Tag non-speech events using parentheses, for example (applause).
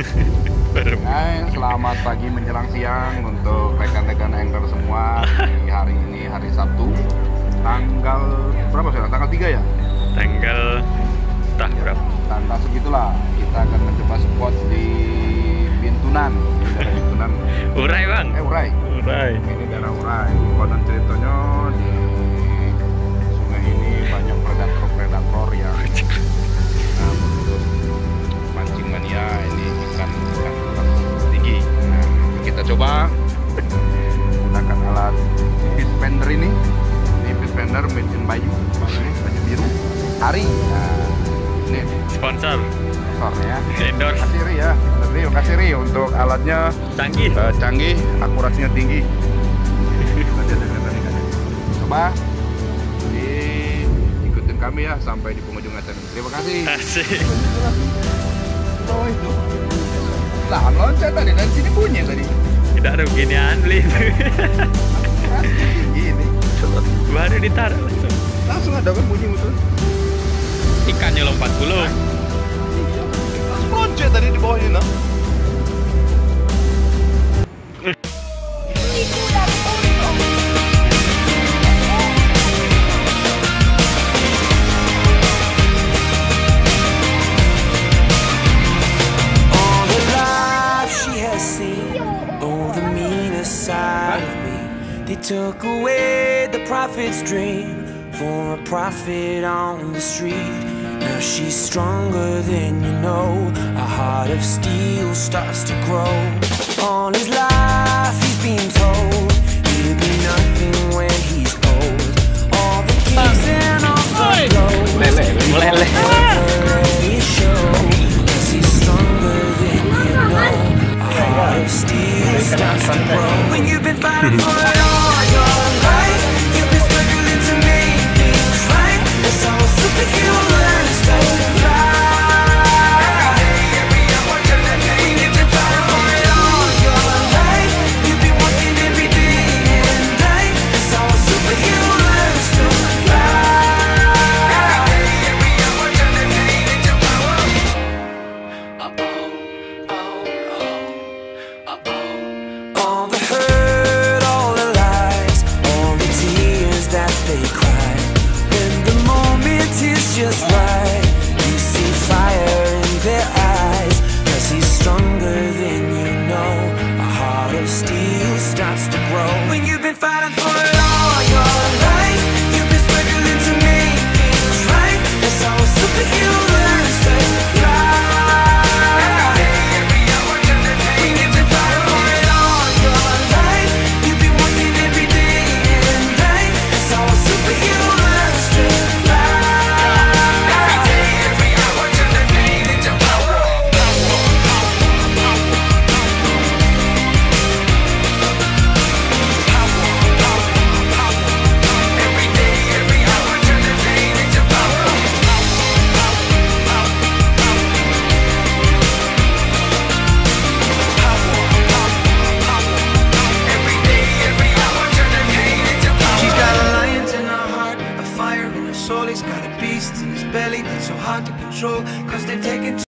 (laughs) Hai, selamat pagi menjelang siang untuk rekan-rekan anchor semua di hari ini hari Sabtu tanggal berapa sih? Tanggal tiga ya? Tanggal tah berapa? Tanggal segitulah kita akan mencoba spot di Bintunan. Di Bintunan. (laughs) Urai bang. Eh Urai. Urai. Ini daerah Urai. Konon ceritanya coba menggunakan alat fish spender ini. Ini fish spender made in Bayu, Bayu, Bayu biru. Hari. Nah, ini Sponsor. sponsornya. Endorse. Kasih Ri ya, Ri, kasih Ri untuk alatnya Canggih. Eh, canggih, akurasinya tinggi. Coba di ikutin kami ya sampai di penghujung acara. ini. Terima kasih. Asik. Lah, loncat tadi dari sini bunyi tadi. Tidak ada beginian (laughs) beli. Gini. Baru ditaruh langsung. Langsung ada kan bunyi betul. Ikannya lompat belum. Langsung loncat tadi di bawah ini, nah. Meanest side of me. They took away the prophet's dream for a prophet on the street. Now she's stronger than you know. A heart of steel starts to grow. All his life he's been told he'll be nothing when he's old. All the kings and all the blows. Meleleh. Let it show. 'Cause he's stronger than you know. A heart of steel starts to grow. Been fighting mm-hmm. for it belly that's so hard to control. Cause they've taken